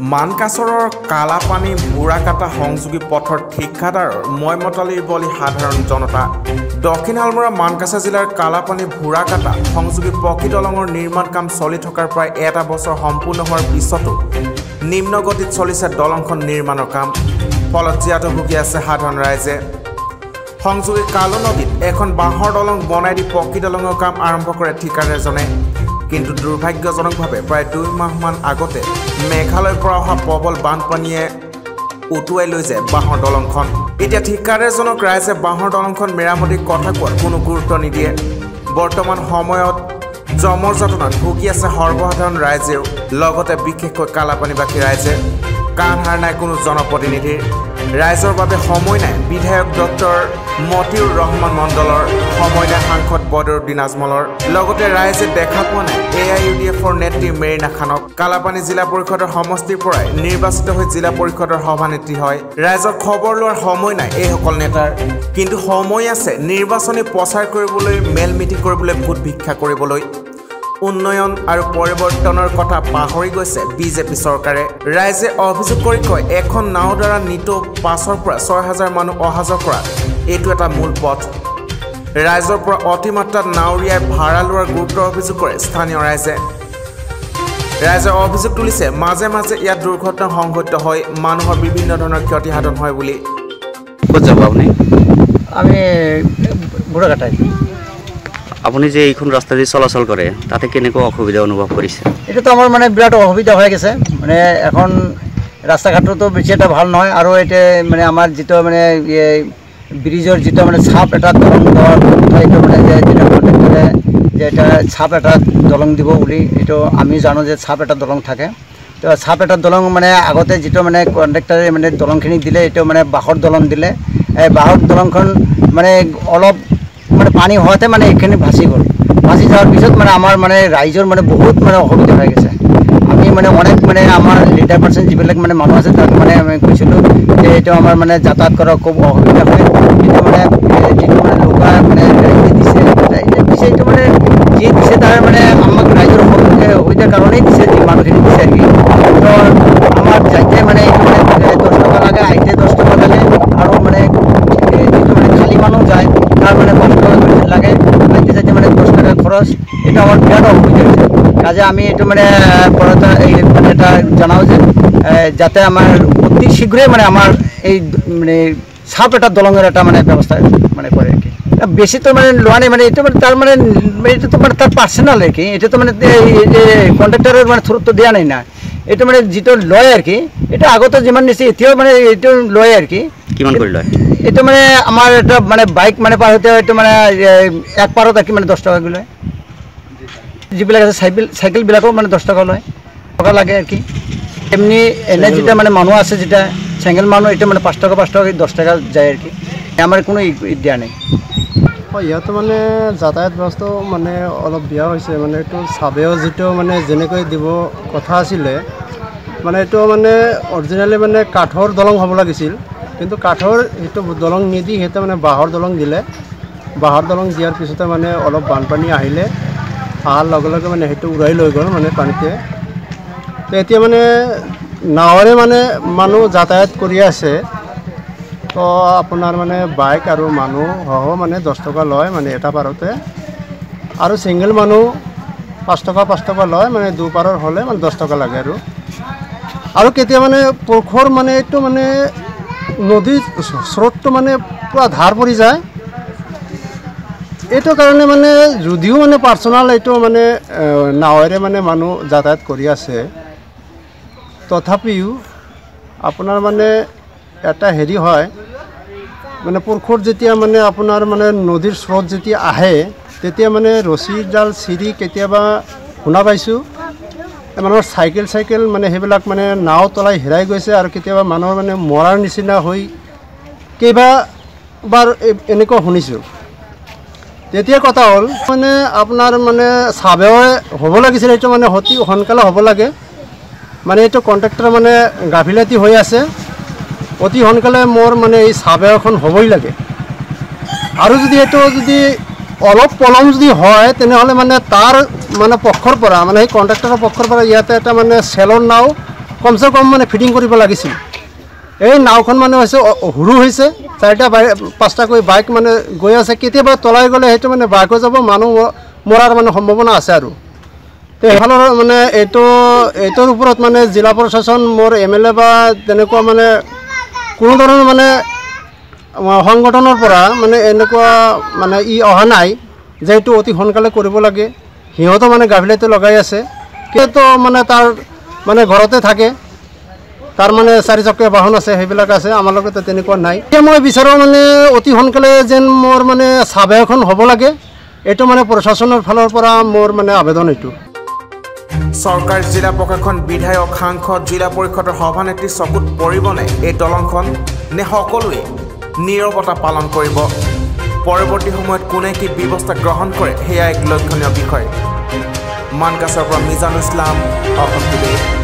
মানকাছৰৰ কালাপানী বুঢ়াকাটা সংযোগী পথৰ ঠিকাদাৰৰ ময়মতালিৰ বলি সাধাৰণ জনতা। দক্ষিণ হালমৰা মানকাছা জিলাৰ কালাপানী বুঢ়াকাটা সংযোগী পকী দলঙৰ নিৰ্মাণ কাম চলি থকাৰ প্ৰায় এটা বছৰ সম্পূৰ্ণ হোৱাৰ পিছতো নিম্ন গতিত চলিছে দলংখন নিৰ্মাণৰ কাম। ফলত জীয়াত ভুগি আছে সাধাৰণ ৰাইজে। সংযোগী কালো নদীত এখন বাঁহৰ দলং বনাই দি পকী দলঙৰ কাম আৰম্ভ কৰে ঠিকাদাৰজনে। কিন্তু দুৰ্ভাগ্যজনকভাৱে প্ৰায় দুই মাহমান আগতে মেঘালয়ৰ পৰা অহা প্ৰবল বানপানীয়ে উটুৱাই লৈ যায় বাঁহৰ দলংখন। এতিয়া ঠিকাদাৰজনক ৰাইজে বাঁহৰ দলংখন মেৰামতিৰ কথা কোৱাত কোনো গুৰুত্ব নিদিয়ে। বৰ্তমান সময়ত জমৰ যাতনাত ভুগি আছে সৰ্বসাধাৰণ ৰাইজেও লগতে বিশেষকৈ কালাপানীবাসী ৰাইজে। কাণ হাৰ নাই কোনো জনপ্ৰতিনিধিৰ ৰাইজৰ বাবে সময় নাই বিধায়ক ডক্টৰ মতিউৰ ৰহমান মণ্ডলৰ সময় নাই সাংসদ বদৰুদ্দিন আজমলৰ লগতে ৰাইজে দেখা পোৱা নাই এ আই ইউ ডি এফৰ নেত্ৰী মেৰিনা খানক। কালাপানী জিলা পৰিষদৰ সমষ্টিৰ পৰাই নিৰ্বাচিত হৈ জিলা পৰিষদৰ সভানেত্ৰী হয়। ৰাইজৰ খবৰ লোৱাৰ সময় নাই এইসকল নেতাৰ। কিন্তু সময় আছে নিৰ্বাচনী প্ৰচাৰ কৰিবলৈ মেল মিটিং কৰিবলৈ ভোট ভিক্ষা কৰিবলৈ। উন্নয়ন আৰু পৰিৱৰ্তনৰ কথা পাহৰি গৈছে বিজেপি চৰকাৰে। ৰাইজে অভিযোগ কৰি কয় এখন নাও দ্বাৰা নিতৌ পাঁচৰ পৰা ছয় হাজাৰ মানুহ অহা যোৱা কৰা। এইটো এটা মূল পথ। ৰাইজৰ পৰা অতিমাত্ৰাত নাৱৰীয়াই ভাড়া লোৱাৰ গুৰুত্বৰ অভিযোগ কৰে স্থানীয় ৰাইজে। ৰাইজে অভিযোগ তুলিছে মাজে মাজে ইয়াত দুৰ্ঘটনা সংঘটিত হৈ মানুহৰ বিভিন্ন ধৰণৰ ক্ষতিসাধন হয় বুলি। ক'ত যাব আপুনি? আমি বুঢ়াঘাটাই আপুনি যে এইখন ৰাস্তা দি চলাচল কৰে তাতে কেনেকুৱা অসুবিধা অনুভৱ কৰিছে? এতিয়াতো আমাৰ মানে বিৰাট অসুবিধা হৈ গৈছে। মানে এখন ৰাস্তা ঘাটতো বেছি এটা ভাল নহয় আৰু এতিয়া মানে আমাৰ যিটো মানে ব্ৰিজৰ যিটো মানে চাপ এটা দলং এইটো মানে যে কণ্ট্ৰেক্টৰে যে এটা চাপ এটা দলং দিব বুলি এইটো আমি জানো যে চাপ এটা দলং থাকে। তো চাপ এটা দলং মানে আগতে যিটো মানে কণ্ট্ৰেক্টৰে মানে দলংখিনি দিলে এইটো মানে বাঁহৰ দলং দিলে। এই বাঁহৰ দলংখন মানে অলপ মানে পানী হোৱাতে মানে এইখিনি ভাচি গ'ল। ভাচি যোৱাৰ পিছত মানে আমাৰ মানে ৰাইজৰ মানে বহুত মানে অসুবিধা হৈ গৈছে। আমি মানে অনেক মানে আমাৰ লিডাৰ পাৰ্চন যিবিলাক মানে মানুহ আছে তাক মানে আমি কৈছিলোঁ যে এইটো আমাৰ মানে যাতায়াত কৰা খুব অসুবিধা হয়। কিন্তু মানে যিটো মানে লোকা মানে দিছে দিছে এইটো মানে যি দিছে তাৰ মানে আমাক ৰাইজৰ অসুবিধা অসুবিধাৰ কাৰণেই দিছে। খৰচ এইটো আমার বিরাট অসুবিধা হৈছে কাজে আমি এইটো মানে পরতা এই মানে এটা জানাও যে যাতে আমার অতি শীঘ্রই মানে আমার এই মানে সাপ এটা দলঙের একটা মানে ব্যবস্থা মানে করে আর কি বেশি তো মানে লোয়া নেই মানে এটা মানে তার মানে এটা তো মানে তার পার্সোনাল আর কি এটা তো মানে এই- এই যে কন্ট্রাক্টরের মানে থ্রুত তো দেওয়া নেই না। এটা মানে যেটা লয় আর কি এটা আগতে যিমান নিছে এতিয়াও মানে এইটো লয় আর কি। কিমান কৰি লয়? এইটো মানে আমাৰ এটা মানে বাইক মানে পাৰ হওঁতে এইটো মানে এক পাৰত আঁকি মানে দহ টকা লয়। যিবিলাক আছে চাইকেল চাইকেলবিলাকো মানে দহ টকা লয়। টকা লাগে আর কি। এমনি এনে যেটা মানে মানুহ আছে যেটা চেঙ্গেল মানুহ এটা মানে পাঁচ টকা পাঁচ টকা দহ টকা যায় আর কি। আমাৰ কোনো দিয়া নাই। ইয়াতে মানে যাতায়াত ব্যৱস্থাও মানে অলপ বেয়া হৈছে। মানে এইটো চাবেও যিটো মানে যেনেকৈ দিব কথা আছিলে মানে এইটো মানে অৰিজিনেলি মানে কাঠৰ দলং হ'ব লাগিছিল। কিন্তু কাঠৰ সেইটো দলং নিদি সিহঁতে মানে বাঁহৰ দলং দিলে। বাঁহৰ দলং দিয়াৰ পিছতে মানে অলপ বানপানী আহিলে। অহাৰ লগে লগে মানে সেইটো উৰাই লৈ গ'ল মানে পানীতে। এতিয়া মানে নাৱেৰে মানে মানুহ যাতায়াত কৰি আছে। তো আপোনাৰ মানে বাইক আৰু মানুহ সহ মানে দহ টকা লয় মানে এটা পাৰতে। আৰু ছিংগল মানুহ পাঁচ টকা পাঁচ টকা লয় মানে দুপাৰৰ হ'লে মানে দহ টকা লাগে আৰু। আৰু কেতিয়া মানে পুৰুষৰ মানে এইটো মানে নদীৰ স্ৰোতটো মানে পূৰা ধাৰ পৰি যায়। এইটো কাৰণে মানে যদিও মানে পাৰ্চনেল এইটো মানে নাৱেৰে মানে মানুহ যাতায়াত কৰি আছে তথাপিও আপোনাৰ মানে এটা হেৰি হয় মানে পুৰুষৰ যেতিয়া মানে আপোনাৰ মানে নদীৰ স্ৰোত যেতিয়া আহে তেতিয়া মানে ৰছীডাল চিৰি কেতিয়াবা শুনা পাইছোঁ মানুহৰ চাইকেল চাইকেল মানে সেইবিলাক মানে নাও তলাই হেৰাই গৈছে আৰু কেতিয়াবা মানুহৰ মানে মৰাৰ নিচিনা হৈ কেইবাবাৰ এনেকুৱা শুনিছোঁ। তেতিয়া কথা হ'ল মানে আপোনাৰ মানে চাবেও হ'ব লাগিছিল সেইটো মানে অতি সোনকালে হ'ব লাগে। মানে এইটো কণ্ট্ৰেক্টৰ মানে গাফিলতি হৈ আছে। অতি সোনকালে মোৰ মানে এই চাবে এখন হ'বই লাগে। আৰু যদি এইটো যদি অলপ পলম যদি হয় তেনেহ'লে মানে তাৰ মানে পক্ষৰ পৰা মানে সেই কণ্ট্ৰেক্টৰৰ পক্ষৰ পৰা ইয়াতে এটা মানে চেলৰ নাও কমচে কম মানে ফিটিং কৰিব লাগিছিল। এই নাওখন মানে হৈছে সৰু হৈছে। চাৰিটা বাইক পাঁচটাকৈ বাইক মানে গৈ আছে কেতিয়াবা তলাই গ'লে সেইটো মানে বাইক হৈ যাব মানুহ মৰাৰ মানে সম্ভাৱনা আছে আৰু। তো সেইফালৰ মানে এইটো এইটোৰ ওপৰত মানে জিলা প্ৰশাসন মোৰ এম এল এ বা তেনেকুৱা মানে কোনো ধৰণৰ মানে সংগঠনৰ পৰা মানে এনেকুৱা মানে ই অহা নাই যে এইটো অতি সোনকালে কৰিব লাগে। সিহঁতো মানে গাফিলতি লগাই আছে। কিন্তু মানে তাৰ মানে ঘৰতে থাকে। তাৰ মানে চাৰিচকীয়া বাহন আছে সেইবিলাক আছে আমাৰ লগতে তেনেকুৱা নাই। এতিয়া মই বিচাৰোঁ মানে অতি সোনকালে যেন মোৰ মানে চাবে এখন হ'ব লাগে। এইটো মানে প্ৰশাসনৰ ফালৰ পৰা মোৰ মানে আবেদন এইটো। চৰকাৰ জিলা প্ৰশাসন বিধায়ক সাংসদ জিলা পৰিষদৰ সভানেত্ৰী চকুত পৰিবনে? এই দলংখন নে সকলোৱে নীৰৱতা পালন কৰিব? পৰৱৰ্তী সময়ত কোনে কি ব্যৱস্থা গ্ৰহণ কৰে? সেয়া এক লক্ষণীয় বিষয়। মানকাছৰ পৰা মিজানুল ইছলাম অসম